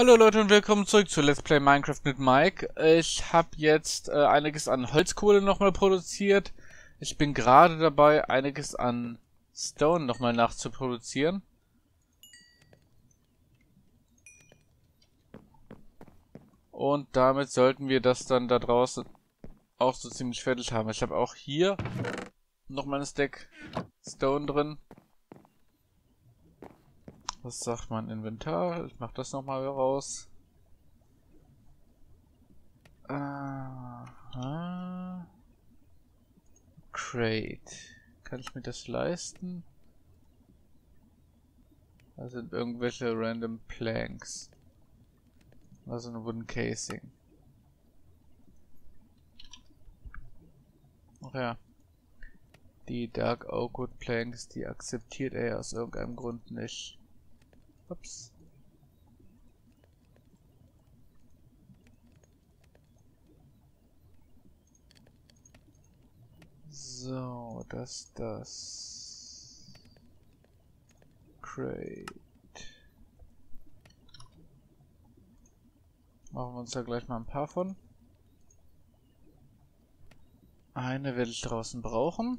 Hallo Leute und willkommen zurück zu Let's Play Minecraft mit Mike. Ich habe jetzt äh, einiges an Holzkohle nochmal produziert. Ich bin gerade dabei, einiges an Stone nochmal nachzuproduzieren. Und damit sollten wir das dann da draußen auch so ziemlich fertig haben. Ich habe auch hier noch mal ein Stack Stone drin. Was sagt mein Inventar? Ich mach das nochmal raus. Aha. Crate. Kann ich mir das leisten? Da sind irgendwelche random Planks. Also ein Wooden Casing. Ach ja. Die Dark Oakwood Planks, die akzeptiert er aus irgendeinem Grund nicht. Ups. So, das, das. Crate. Machen wir uns da gleich mal ein paar von. Eine werde ich draußen brauchen.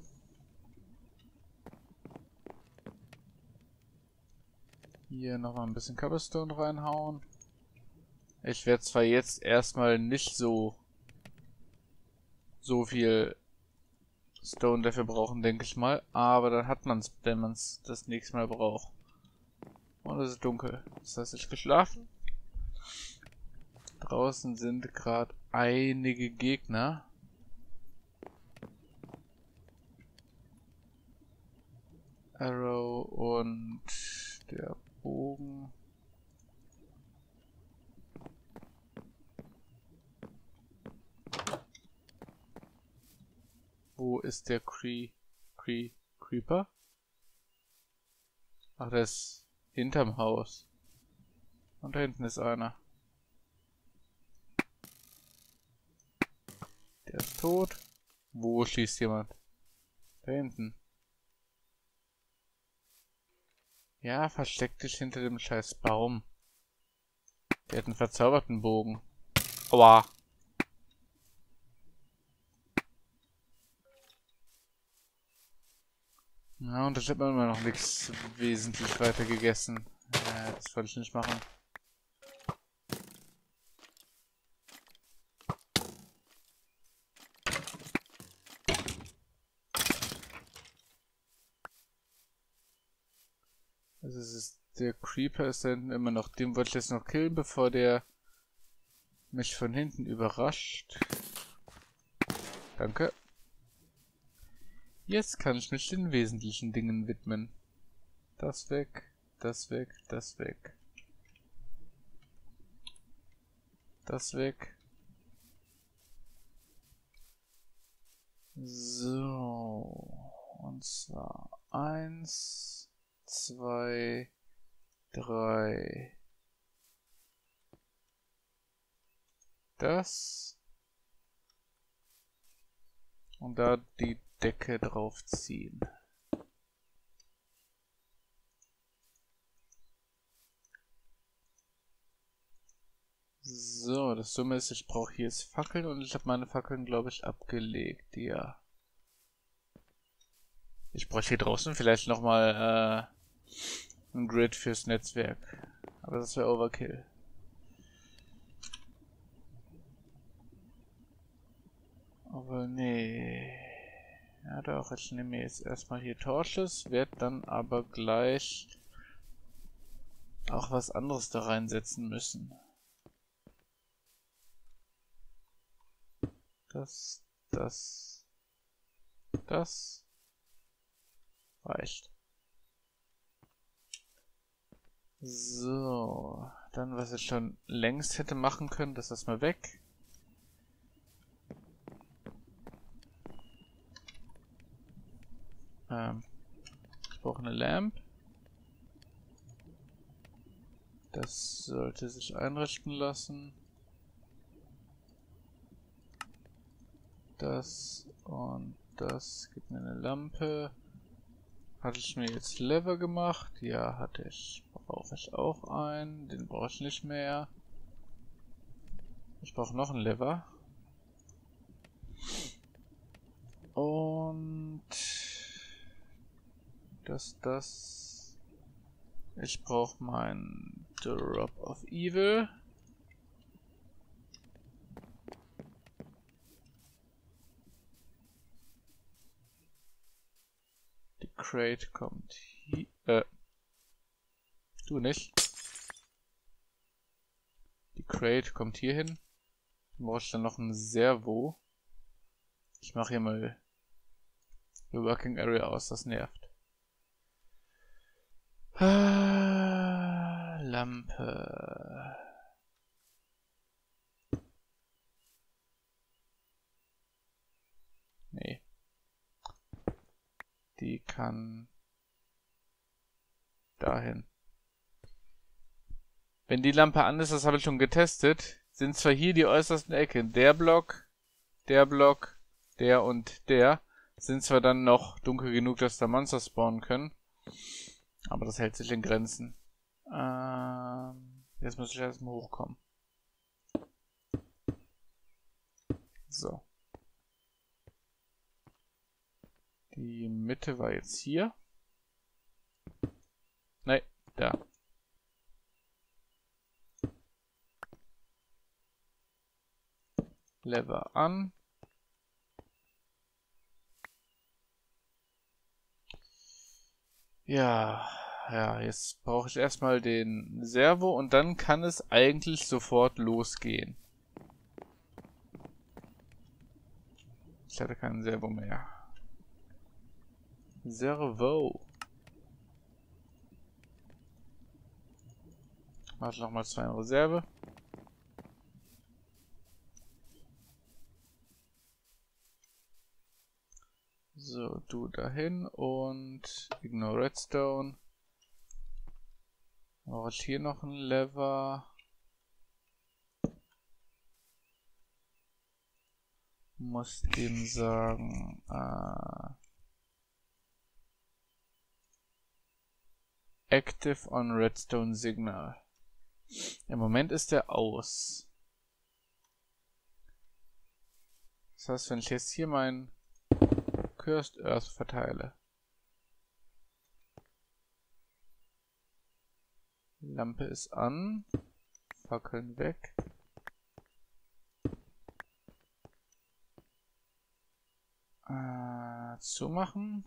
Hier nochmal ein bisschen Cobblestone reinhauen. Ich werde zwar jetzt erstmal nicht so so viel Stone dafür brauchen, denke ich mal. Aber dann hat man es, wenn man es das nächste Mal braucht. Und es ist dunkel. Das heißt, ich geschlafen. Draußen sind gerade einige Gegner. Arrow und der Bogen. Wo ist der Cree, Cree, Creeper? Ach, der ist hinterm Haus. Und da hinten ist einer. Der ist tot. Wo schießt jemand? Da hinten. Ja, versteck dich hinter dem scheiß Baum. Der hat einen verzauberten Bogen. Aua. Ja, und das hat man immer noch nichts wesentlich weiter gegessen. Ja, das wollte ich nicht machen. Also es ist, der Creeper ist da hinten immer noch. Den wollte ich jetzt noch killen, bevor der mich von hinten überrascht. Danke. Jetzt kann ich mich den wesentlichen Dingen widmen. Das weg, das weg, das weg. Das weg. So. Und zwar eins zwei, drei. Das. Und da die Decke drauf ziehen. So, das Summe ist, ich brauche hier jetzt Fackeln und ich habe meine Fackeln, glaube ich, abgelegt, ja. Ich bräuchte hier draußen vielleicht nochmal äh, ein Grid fürs Netzwerk. Aber das wäre Overkill. Aber nee. Ja doch, ich nehme jetzt erstmal hier Torches, werde dann aber gleich auch was anderes da reinsetzen müssen. Das, das, das reicht. So, dann was ich schon längst hätte machen können, das ist mal weg. Ähm, ich brauche eine Lamp. Das sollte sich einrichten lassen. Das und das gibt mir eine Lampe. Hatte ich mir jetzt Lever gemacht? Ja, hatte ich. Brauche ich auch einen. Den brauche ich nicht mehr. Ich brauche noch einen Lever. Und das, das. Ich brauche mein Drop of Evil. Crate kommt hier. Äh. Du nicht. Die Crate kommt hier hin. Dann brauche ich dann noch ein Servo. Ich mache hier mal die Working Area aus, das nervt. Ah, Lampe. Nee. Die kann dahin. Wenn die Lampe an ist, das habe ich schon getestet, sind zwar hier die äußersten Ecken. Der Block, der Block, der und der sind zwar dann noch dunkel genug, dass da Monster spawnen können. Aber das hält sich in Grenzen. Ähm, jetzt muss ich erstmal hochkommen. So. Die Mitte war jetzt hier. Nein, da. Lever an. Ja, ja, jetzt brauche ich erstmal den Servo und dann kann es eigentlich sofort losgehen. Ich hatte keinen Servo mehr. Servo. Mach nochmal zwei in Reserve. So, du dahin und ignore Redstone. Brauche ich hier noch ein Lever. Muss dem sagen, äh, Active on Redstone Signal. Im Moment ist der aus. Das heißt, wenn ich jetzt hier mein Cursed Earth verteile. Lampe ist an. Fackeln weg. Äh, zumachen.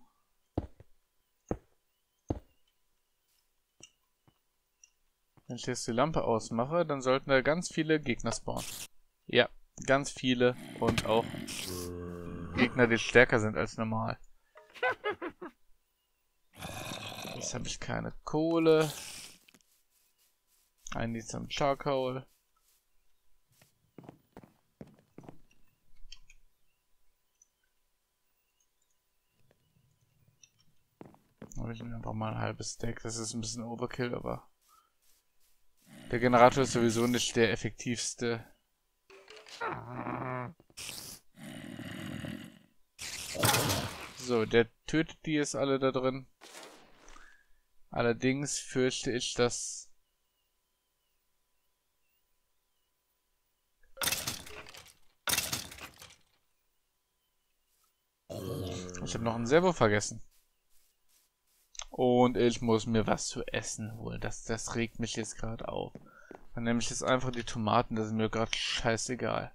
Wenn ich jetzt die Lampe ausmache, dann sollten da ganz viele Gegner spawnen. Ja, ganz viele und auch Gegner, die stärker sind als normal. Jetzt habe ich keine Kohle. I need some charcoal. Aber ich nehme einfach mal ein halbes Stack. Das ist ein bisschen Overkill, aber der Generator ist sowieso nicht der effektivste. So, der tötet die jetzt alle da drin. Allerdings fürchte ich, dass... Ich habe noch ein Servo vergessen. Und ich muss mir was zu essen holen. Das, das regt mich jetzt gerade auf. Dann nehme ich jetzt einfach die Tomaten, das ist mir gerade scheißegal.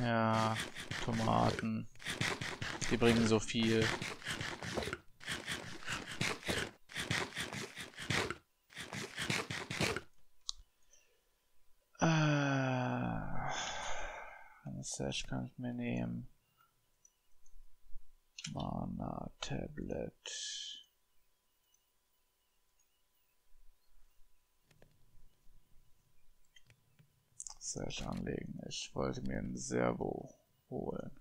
Ja, Tomaten. Die bringen so viel. Flash kann ich mir nehmen. Mana Tablet. Search anlegen. Ich wollte mir ein Servo holen.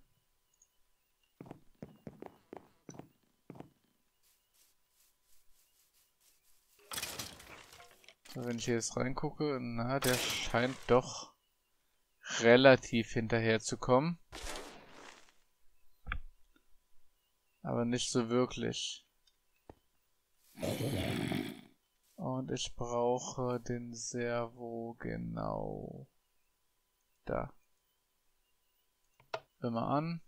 Wenn ich hier jetzt reingucke, na, der scheint doch relativ hinterher zu kommen. Aber nicht so wirklich. Und ich brauche den Servo genau da. Mal an.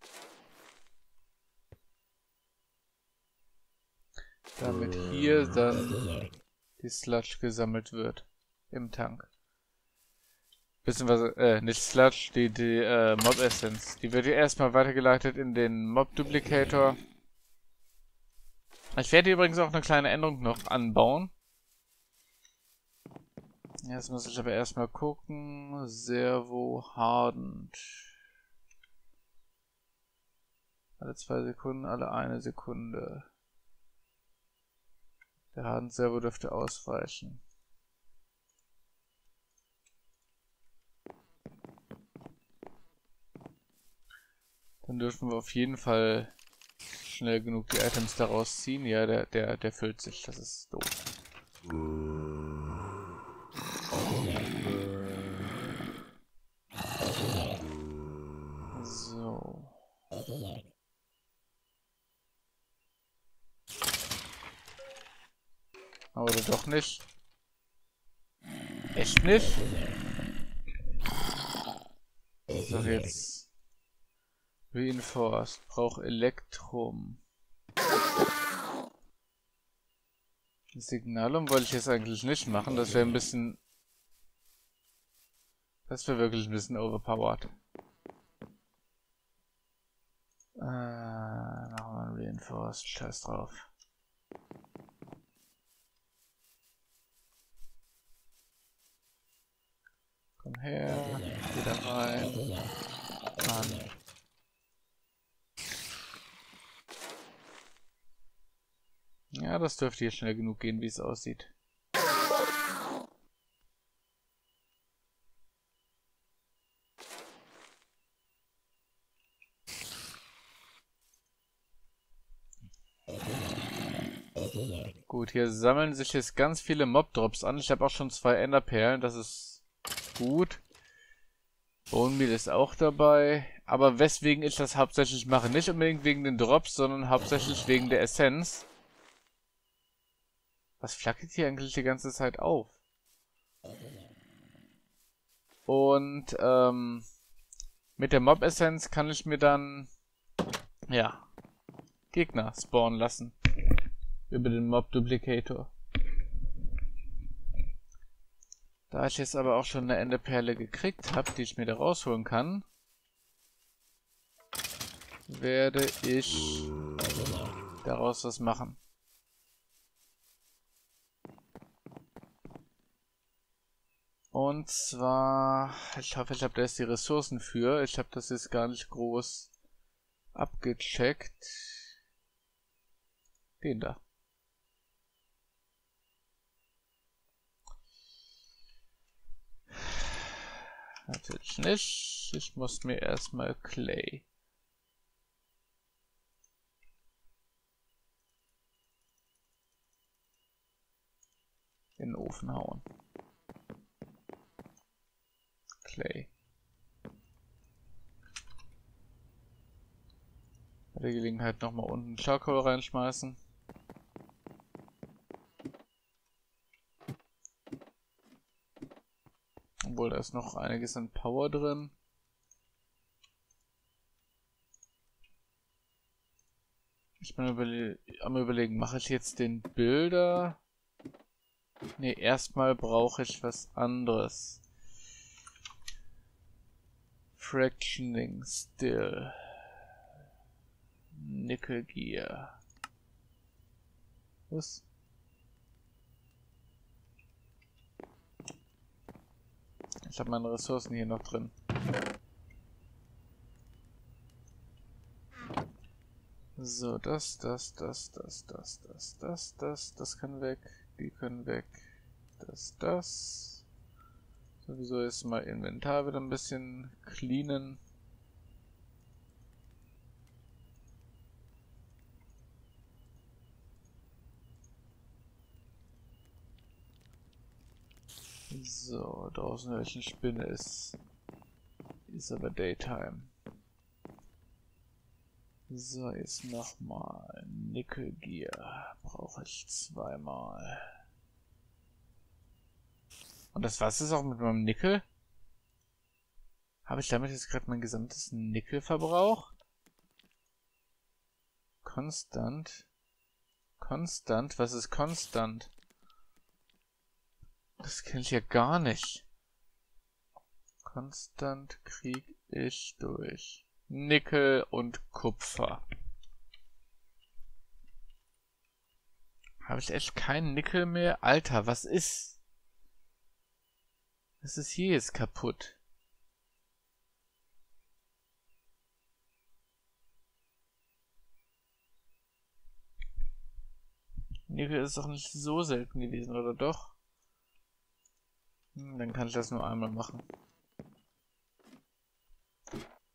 Damit hier dann die Sludge gesammelt wird. Im Tank. Beziehungsweise, äh, nicht Sludge, die, die, äh, Mob Essence. Die wird hier erstmal weitergeleitet in den Mob Duplicator. Ich werde übrigens auch eine kleine Änderung noch anbauen. Jetzt muss ich aber erstmal gucken. Servo hardened. Alle zwei Sekunden, alle eine Sekunde. Der Hardenservo dürfte ausreichen. Dann dürfen wir auf jeden Fall schnell genug die Items daraus ziehen. Ja, der, der, der füllt sich. Das ist doof. So. Oder doch nicht? Echt nicht? So, jetzt. Reinforced. Braucht Elektrum. Signalum wollte ich jetzt eigentlich nicht machen. Das wäre ein bisschen... Das wäre wirklich ein bisschen overpowered. Äh, ein Reinforced. Scheiß drauf. Komm her, wieder rein. Mann. Ja, das dürfte hier schnell genug gehen, wie es aussieht. Gut, hier sammeln sich jetzt ganz viele Mob-Drops an. Ich habe auch schon zwei Enderperlen, das ist Gut. Bone Meal ist auch dabei. Aber weswegen ich das hauptsächlich mache, nicht unbedingt wegen den Drops, sondern hauptsächlich wegen der Essenz. Was flackert hier eigentlich die ganze Zeit auf? Und ähm, mit der Mob-Essenz kann ich mir dann ja Gegner spawnen lassen. Über den Mob-Duplicator. Da ich jetzt aber auch schon eine Enderperle gekriegt habe, die ich mir da rausholen kann, werde ich daraus was machen. Und zwar, ich hoffe, ich habe da jetzt die Ressourcen für. Ich habe das jetzt gar nicht groß abgecheckt. Den da. Natürlich nicht. Ich muss mir erstmal Clay. in den Ofen hauen. Clay. Bei der Gelegenheit nochmal unten Charcoal reinschmeißen. Obwohl, da ist noch einiges an Power drin. Ich bin überle am überlegen, mache ich jetzt den Bilder? Ne, erstmal brauche ich was anderes. Fractioning Still. Nickel Gear. Was? Ich habe meine Ressourcen hier noch drin. So, das, das, das, das, das, das, das, das, das kann weg. Die können weg. Das, das. Sowieso ist mal Inventar wieder ein bisschen cleanen. So, draußen höre ich eine Spinne. Ist, ist aber Daytime. So, jetzt nochmal. Nickel Gear. Brauche ich zweimal. Und das war's jetzt auch mit meinem Nickel? Habe ich damit jetzt gerade mein gesamtes Nickel verbraucht? Konstant. Konstant? Was ist konstant? Das kenne ich ja gar nicht. Konstant krieg ich durch Nickel und Kupfer. Habe ich echt keinen Nickel mehr? Alter, was ist? Was ist hier jetzt kaputt? Nickel ist doch nicht so selten gewesen, oder doch? Hm, dann kann ich das nur einmal machen.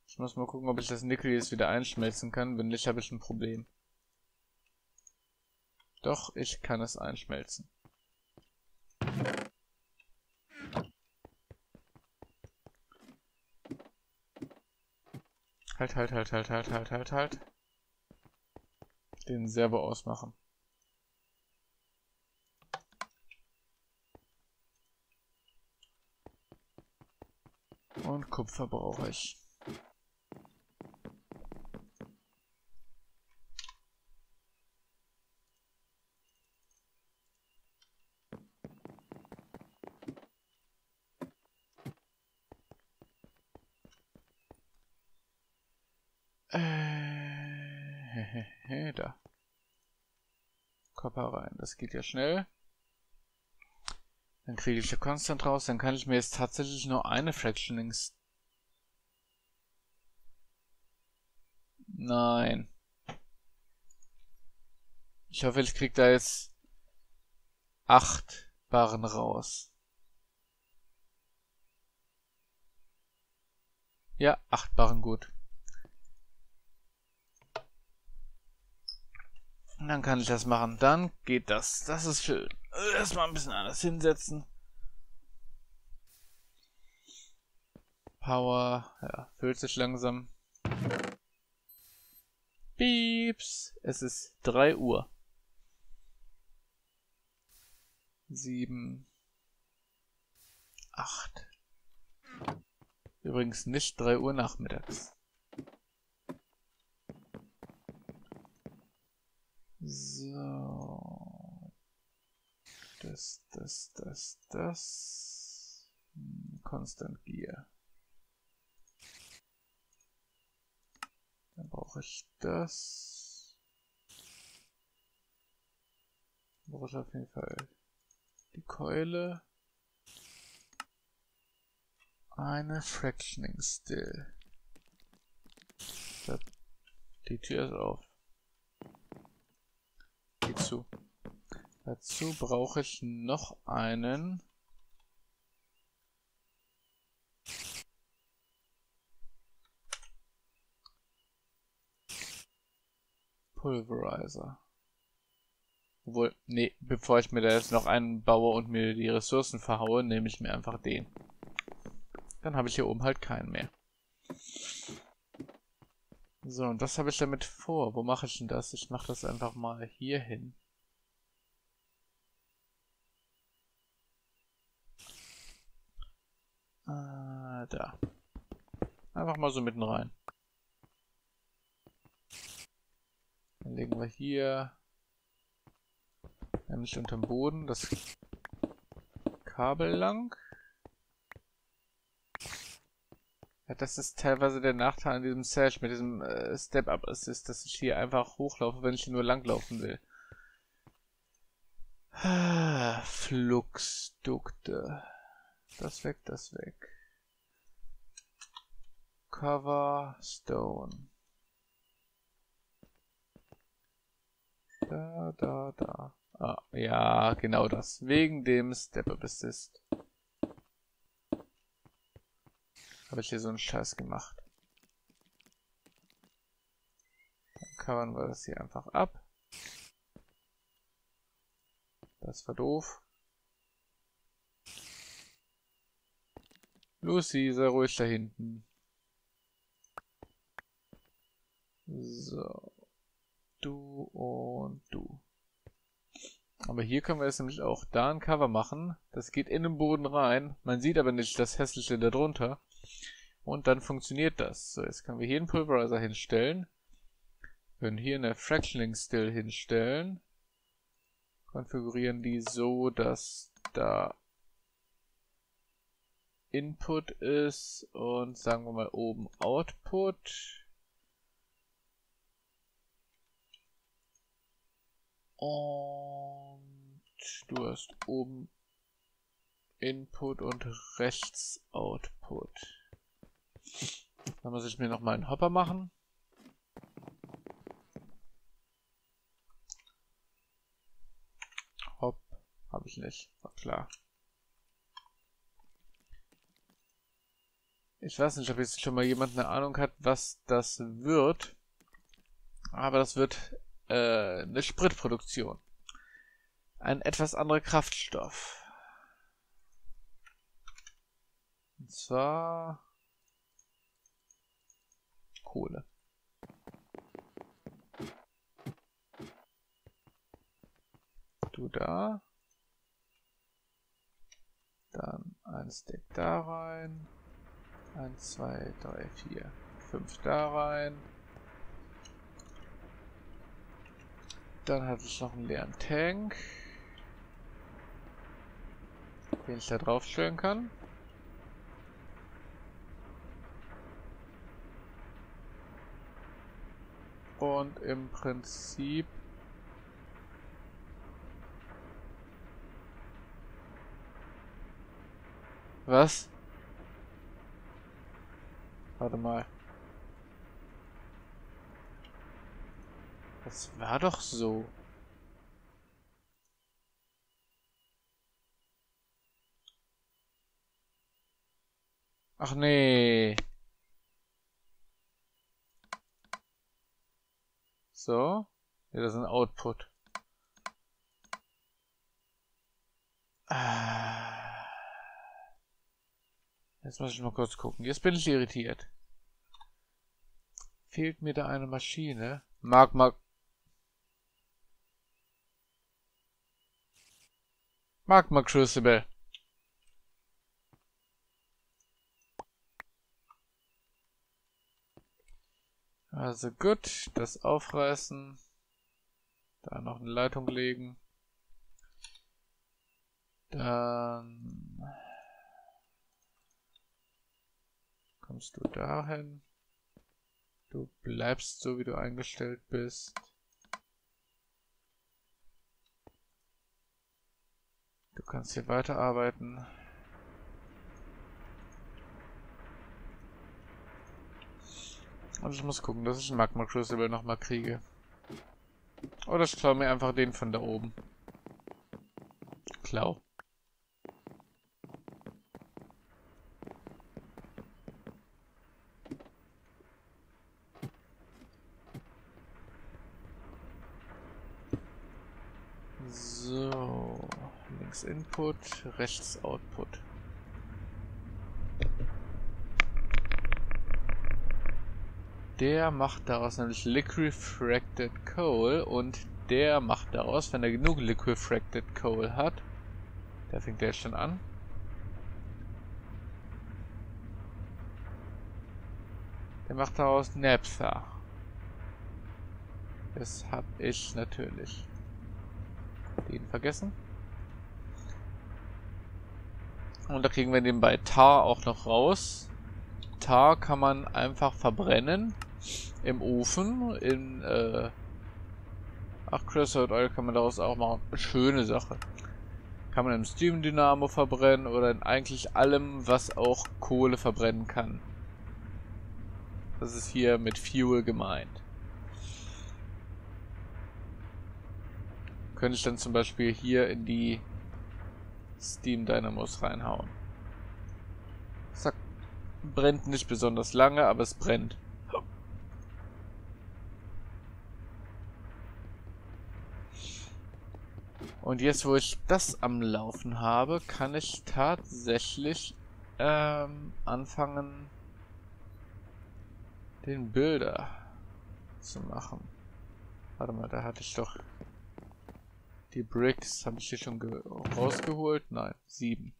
Ich muss mal gucken, ob ich das Nickel jetzt wieder einschmelzen kann. Wenn nicht, habe ich ein Problem. Doch, ich kann es einschmelzen. Halt, halt, halt, halt, halt, halt, halt, halt. Den Servo ausmachen. Und Kupfer brauche ich. Äh, da. Kopper rein. Das geht ja schnell. Dann kriege ich ja Constant raus. Dann kann ich mir jetzt tatsächlich nur eine Fractionings... Nein. Ich hoffe, ich krieg da jetzt acht Barren raus. Ja, acht Barren gut. Dann kann ich das machen. Dann geht das. Das ist schön. Erstmal ein bisschen anders hinsetzen. Power. Ja, füllt sich langsam. Pieps. Es ist 3 Uhr. 7. 8. Übrigens nicht 3 Uhr nachmittags. So. Das, das, das, das. Constant Gear. Dann brauche ich das. Brauche ich auf jeden Fall die Keule. Eine Fractioning Still. Die Tür ist auf geht zu. Dazu brauche ich noch einen Pulverizer. Obwohl, nee, bevor ich mir da jetzt noch einen baue und mir die Ressourcen verhaue, nehme ich mir einfach den. Dann habe ich hier oben halt keinen mehr. So, und was habe ich damit vor? Wo mache ich denn das? Ich mache das einfach mal hier hin. Äh, da. Einfach mal so mitten rein. Dann legen wir hier nämlich unterm Boden das Kabel lang. Ja, das ist teilweise der Nachteil an diesem Sash mit diesem äh, Step-Up-Assist, dass ich hier einfach hochlaufe, wenn ich hier nur langlaufen will. Ah, Fluxdukte. Das weg, das weg. Cover Stone. Da, da, da. Ah, ja, genau das. Wegen dem Step-Up-Assist. Habe ich hier so einen Scheiß gemacht. Dann covern wir das hier einfach ab. Das war doof. Lucy, sei ruhig da hinten. So. Du und du. Aber hier können wir jetzt nämlich auch da ein Cover machen. Das geht in den Boden rein. Man sieht aber nicht das hässliche darunter. Und dann funktioniert das. So, jetzt können wir hier einen Pulverizer hinstellen. Können hier eine Fractioning Still hinstellen. Konfigurieren die so, dass da Input ist und sagen wir mal oben Output. Und du hast oben Input und rechts Output. Dann muss ich mir nochmal einen Hopper machen. Hopp, habe ich nicht, war klar. Ich weiß nicht, ob jetzt schon mal jemand eine Ahnung hat, was das wird. Aber das wird äh, eine Spritproduktion. Ein etwas anderer Kraftstoff. Und zwar Kohle. Du da. Dann ein Stick da rein. 1, 2, 3, 4, 5 da rein. Dann hatte ich noch einen leeren Tank. Den ich da draufstellen kann. Und im Prinzip Was? Warte mal. Das war doch so. Ach nee. So. Ja, das ist ein Output. Ah. Jetzt muss ich mal kurz gucken. Jetzt bin ich irritiert. Fehlt mir da eine Maschine? Magma Magma Crucible. Also gut, das aufreißen. Da noch eine Leitung legen. Dann kommst du dahin. Du bleibst so, wie du eingestellt bist. Du kannst hier weiterarbeiten. Also ich muss gucken, dass ich Magma Crucible nochmal kriege. Oder ich klaue mir einfach den von da oben. Klau. So, links Input, rechts Output. Der macht daraus nämlich Liquefracted Coal und der macht daraus, wenn er genug Liquefracted Coal hat, der fängt der schon an. Der macht daraus Naphtha. Das hab ich natürlich. Den vergessen. Und da kriegen wir den bei Tar auch noch raus. Tar kann man einfach verbrennen im Ofen. In äh, Ach, Creosote Oil kann man daraus auch machen. Schöne Sache. Kann man im Steam Dynamo verbrennen oder in eigentlich allem, was auch Kohle verbrennen kann. Das ist hier mit Fuel gemeint. Könnte ich dann zum Beispiel hier in die Steam Dynamos reinhauen. Zack. Brennt nicht besonders lange, aber es brennt. Und jetzt, wo ich das am Laufen habe, kann ich tatsächlich ähm, anfangen, den Bilder zu machen. Warte mal, da hatte ich doch die Bricks. Habe ich hier schon rausgeholt? Nein, sieben.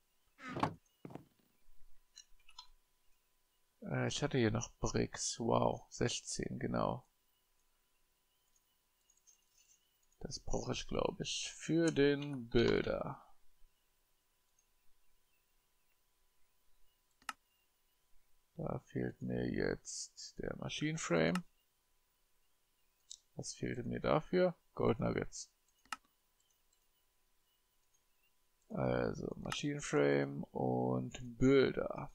Äh, ich hatte hier noch Bricks. Wow, 16, genau. Das brauche ich, glaube ich, für den Bilder. Da fehlt mir jetzt der Maschinenframe. Was fehlte mir dafür? Gold Nuggets. Also Maschinenframe und Bilder.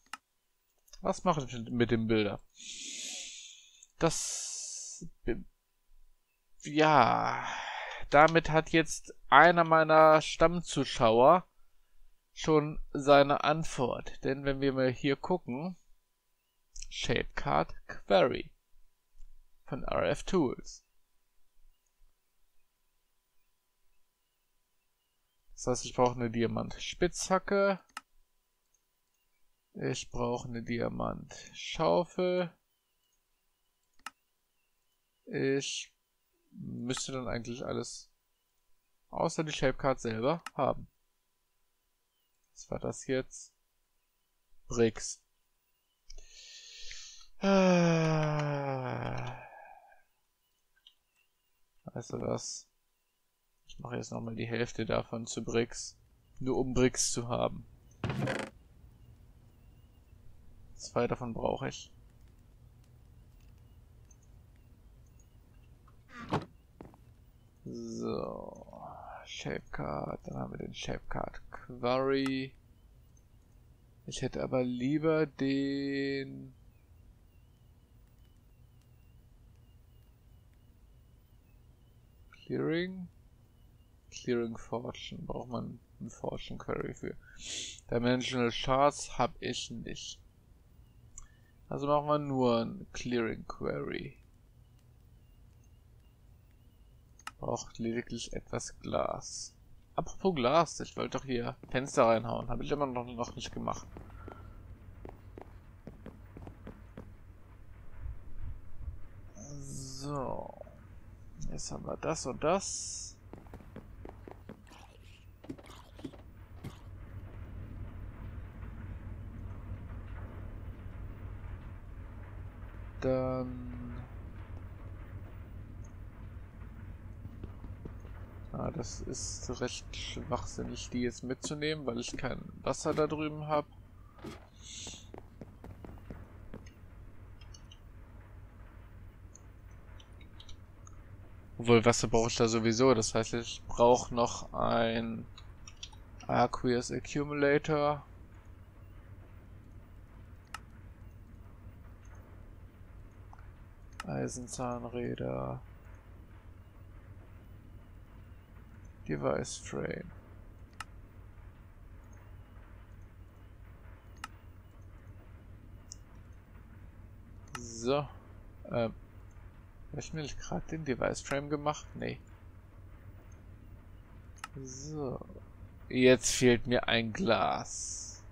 Was mache ich mit dem Bilder? Das... Ja... Damit hat jetzt einer meiner Stammzuschauer schon seine Antwort. Denn wenn wir mal hier gucken, Shapecard Query von RF Tools. Das heißt, ich brauche eine Diamant-Spitzhacke. Ich brauche eine Diamant-Schaufel. Ich müsste dann eigentlich alles außer die Shapecard selber haben. Was war das jetzt? Bricks. Ah. Weißt du was? Ich mache jetzt nochmal die Hälfte davon zu Bricks. Nur um Bricks zu haben. Zwei davon brauche ich. So. Shapecard. Dann haben wir den Shapecard Query. Ich hätte aber lieber den... Clearing? Clearing Fortune. Braucht man einen Fortune Query für. Dimensional Charts habe ich nicht. Also machen wir nur ein Clearing Query. Braucht lediglich etwas Glas. Apropos Glas, ich wollte doch hier Fenster reinhauen. Habe ich immer noch, noch nicht gemacht. So. Jetzt haben wir das und das. Dann... Das ist recht schwachsinnig, die jetzt mitzunehmen, weil ich kein Wasser da drüben habe. Obwohl, Wasser brauche ich da sowieso. Das heißt, ich brauche noch ein Aqueous Accumulator. Eisenzahnräder. Device Frame. So. Ähm. Habe ich mir gerade den Device Frame gemacht? Nee. So. Jetzt fehlt mir ein Glas.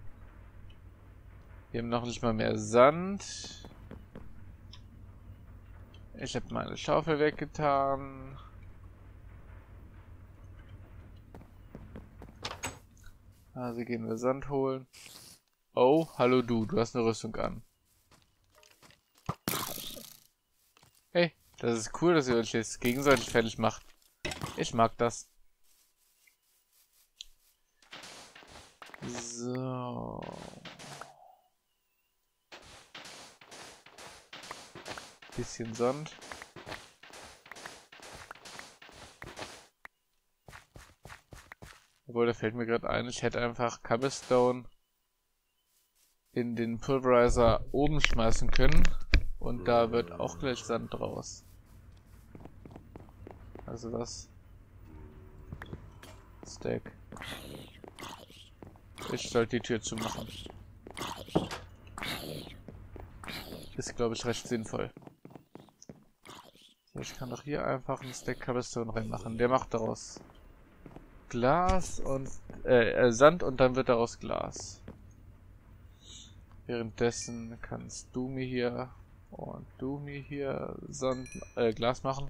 Wir haben noch nicht mal mehr Sand. Ich habe meine Schaufel weggetan. Also gehen wir Sand holen. Oh, hallo du, du hast eine Rüstung an. Hey, das ist cool, dass ihr euch jetzt gegenseitig fertig macht. Ich mag das. So. Bisschen Sand. Obwohl, da fällt mir gerade ein, ich hätte einfach Cobblestone in den Pulverizer oben schmeißen können. Und da wird auch gleich Sand draus. Also das. Stack. Ich sollte die Tür zumachen. Ist, glaube ich, recht sinnvoll. Ich kann doch hier einfach einen Stack Cobblestone reinmachen. Der macht daraus Glas und äh, äh, Sand und dann wird daraus Glas. Währenddessen kannst du mir hier und du mir hier Sand, äh, Glas machen.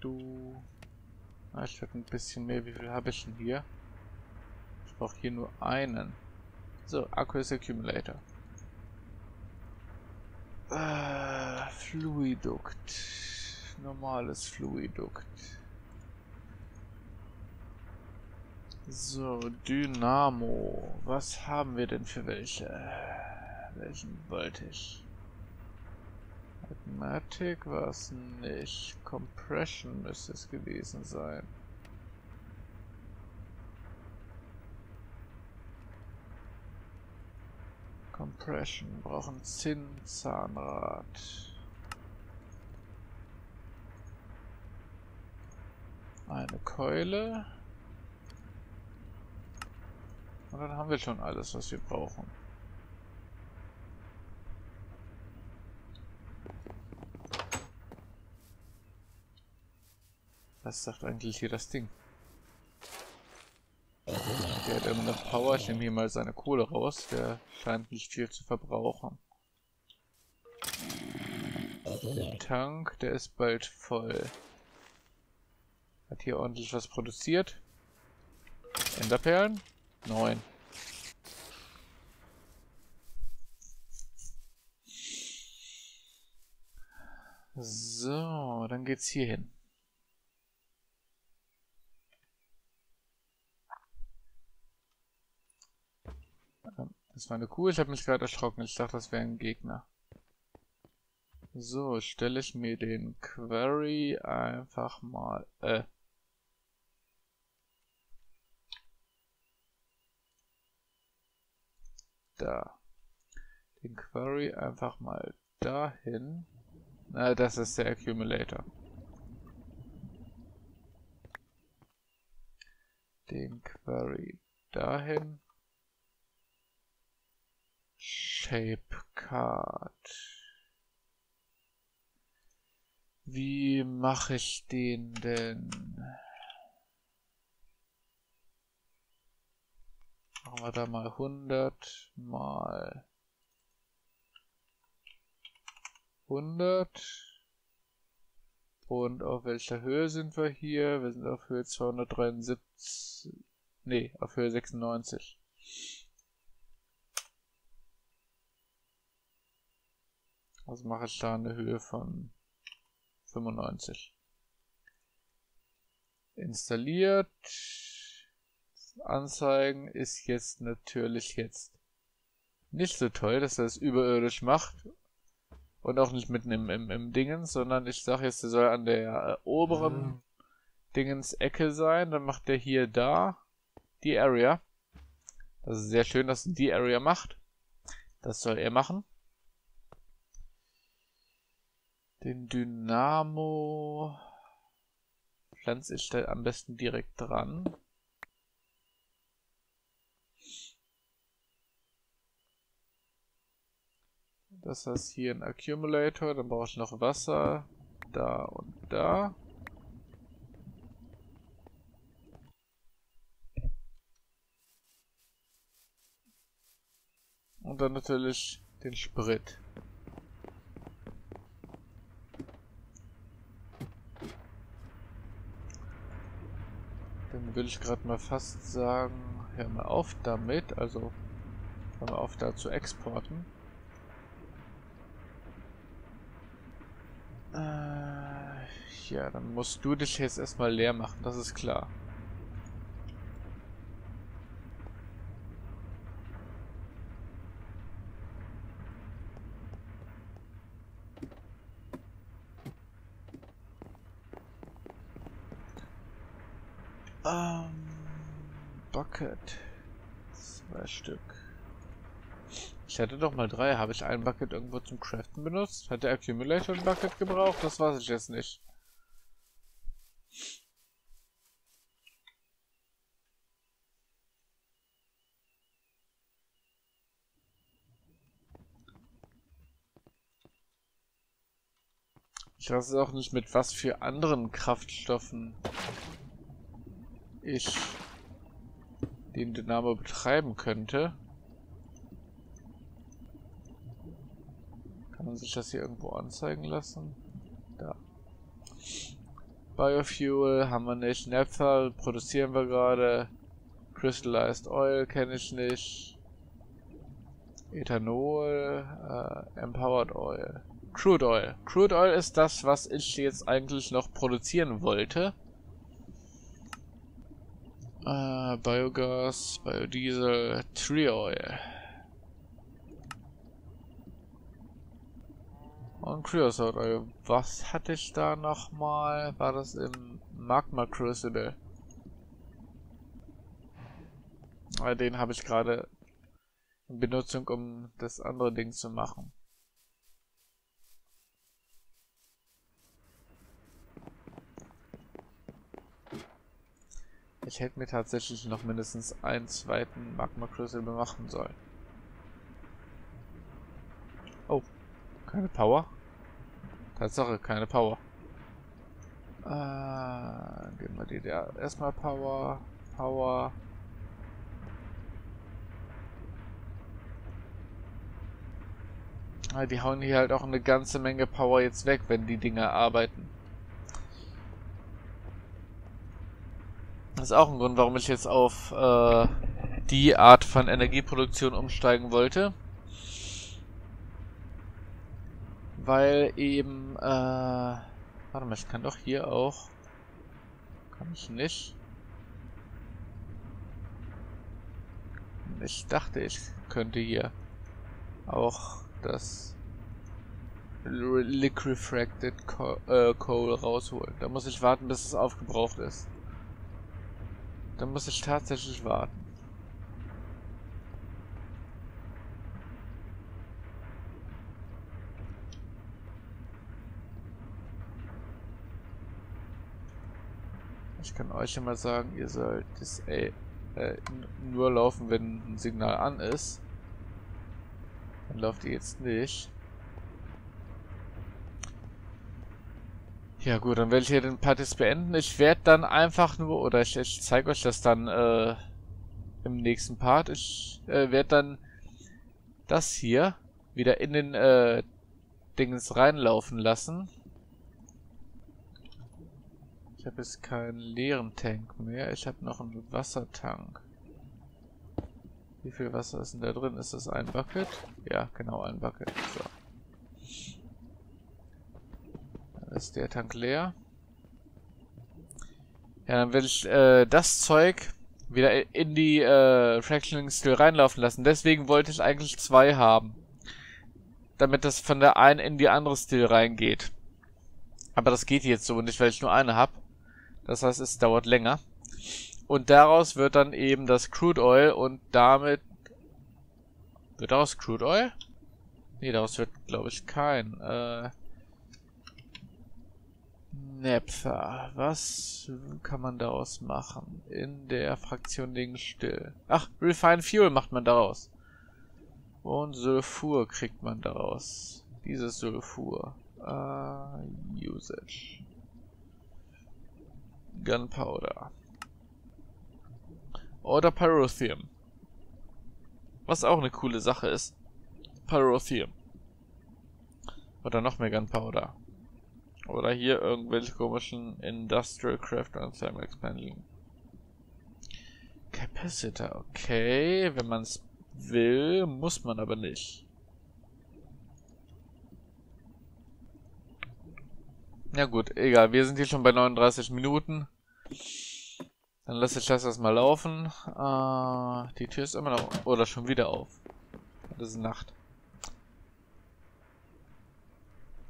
Du... Ah, ich hätte ein bisschen mehr. Wie viel habe ich denn hier? Ich brauche hier nur einen. So, Aqueous Accumulator. Äh, Fluidukt. Normales Fluidukt. So, Dynamo. Was haben wir denn für welche? Welchen wollte ich? Magmatic war es nicht. Compression müsste es gewesen sein. Compression brauchen Zinnzahnrad. Eine Keule. Und dann haben wir schon alles, was wir brauchen. Was sagt eigentlich hier das Ding? Der hat immer noch Power. Ich nehme hier mal seine Kohle raus. Der scheint nicht viel zu verbrauchen. Der Tank, der ist bald voll. Hat hier ordentlich was produziert. Enderperlen? Neun. So, dann geht's hier hin. Das war eine Kuh, ich habe mich gerade erschrocken. Ich dachte, das wäre ein Gegner. So, stelle ich mir den Query einfach mal... Äh. Da. Den Query einfach mal dahin. Na, das ist der Accumulator. Den Query dahin. Shape Card. Wie mache ich den denn? Machen wir da mal 100 mal 100. Und auf welcher Höhe sind wir hier? Wir sind auf Höhe 273. Nee, auf Höhe 96. Also mache ich da eine Höhe von 95. Installiert. Anzeigen ist jetzt natürlich jetzt nicht so toll, dass er es überirdisch macht. Und auch nicht mitten im, im, im Dingens, sondern ich sage jetzt, er soll an der äh, oberen mhm. Dingens Ecke sein. Dann macht er hier da die Area. Das ist sehr schön, dass er die Area macht. Das soll er machen. Den Dynamo pflanze ich am besten direkt dran. Das heißt hier ein Accumulator, dann brauche ich noch Wasser, da und da. Und dann natürlich den Sprit. Will ich gerade mal fast sagen, hör mal auf damit, also hör mal auf da zu exporten. Äh, ja, dann musst du dich jetzt erstmal leer machen, das ist klar. Ähm, Bucket. Zwei Stück. Ich hatte doch mal drei. Habe ich ein Bucket irgendwo zum Craften benutzt? Hat der Accumulator ein Bucket gebraucht? Das weiß ich jetzt nicht. Ich weiß auch nicht, mit was für anderen Kraftstoffen ich den Dynamo betreiben könnte. Kann man sich das hier irgendwo anzeigen lassen? Da. Biofuel haben wir nicht. Naphtha produzieren wir gerade. Crystallized Oil kenne ich nicht. Ethanol, äh, Empowered Oil. Crude Oil. Crude Oil ist das, was ich jetzt eigentlich noch produzieren wollte. Äh, Biogas, Biodiesel, Tree Oil. Und Creosote. Was hatte ich da nochmal? War das im Magma Crucible? Den habe ich gerade in Benutzung, um das andere Ding zu machen. Ich hätte mir tatsächlich noch mindestens einen zweiten Magma Crucible machen sollen. Oh, keine Power? Tatsache, keine Power. Äh, geben wir die da erstmal Power, Power. Die hauen hier halt auch eine ganze Menge Power jetzt weg, wenn die Dinger arbeiten. Das ist auch ein Grund, warum ich jetzt auf äh, die Art von Energieproduktion umsteigen wollte. Weil eben, äh, warte mal, ich kann doch hier auch, kann ich nicht. Ich dachte, ich könnte hier auch das Liquefracted äh, Coal rausholen. Da muss ich warten, bis es aufgebraucht ist. Dann muss ich tatsächlich warten. Ich kann euch immer sagen, ihr sollt das äh, äh, nur laufen, wenn ein Signal an ist. Dann lauft ihr jetzt nicht. Ja gut, dann werde ich hier den Part jetzt beenden. Ich werde dann einfach nur, oder ich, ich zeige euch das dann äh, im nächsten Part. Ich äh, werde dann das hier wieder in den äh, Dingens reinlaufen lassen. Ich habe jetzt keinen leeren Tank mehr. Ich habe noch einen Wassertank. Wie viel Wasser ist denn da drin? Ist das ein Bucket? Ja, genau, ein Bucket. So ist der Tank leer. Ja, dann will ich äh, das Zeug wieder in die äh, Fractioning Still reinlaufen lassen. Deswegen wollte ich eigentlich zwei haben. Damit das von der einen in die andere Still reingeht. Aber das geht jetzt so nicht, weil ich nur eine habe. Das heißt, es dauert länger. Und daraus wird dann eben das Crude Oil und damit... Wird daraus Crude Oil? Nee, daraus wird, glaube ich, kein. Äh, Naphtha. Was kann man daraus machen? In der Fraktion Ding still. Ach, Refined Fuel macht man daraus. Und Sulfur kriegt man daraus. Dieses Sulfur. Uh, Usage. Gunpowder. Oder Pyrotheum. Was auch eine coole Sache ist. Pyrotheum. Oder noch mehr Gunpowder. Oder hier irgendwelche komischen Industrial Craft Enzyme Expanding. Capacitor, okay. Wenn man es will, muss man aber nicht. Ja gut, egal. Wir sind hier schon bei 39 Minuten. Dann lasse ich das erstmal laufen. Äh, die Tür ist immer noch... Oder schon wieder auf. Das ist Nacht.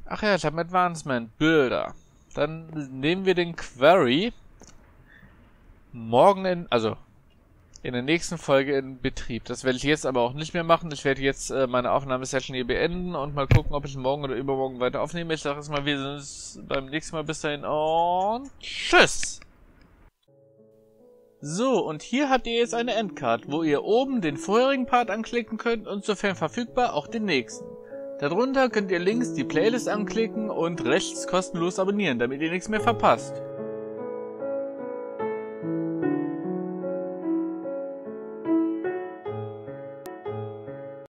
Ach ja, ich habe Advancement. Bilder. Dann nehmen wir den Query morgen in, also in der nächsten Folge in Betrieb. Das werde ich jetzt aber auch nicht mehr machen. Ich werde jetzt äh, meine Aufnahmesession hier beenden und mal gucken, ob ich morgen oder übermorgen weiter aufnehme. Ich sage erstmal, wir sehen uns beim nächsten Mal. Bis dahin und tschüss! So, und hier habt ihr jetzt eine Endcard, wo ihr oben den vorherigen Part anklicken könnt und sofern verfügbar auch den nächsten. Darunter könnt ihr links die Playlist anklicken und rechts kostenlos abonnieren, damit ihr nichts mehr verpasst.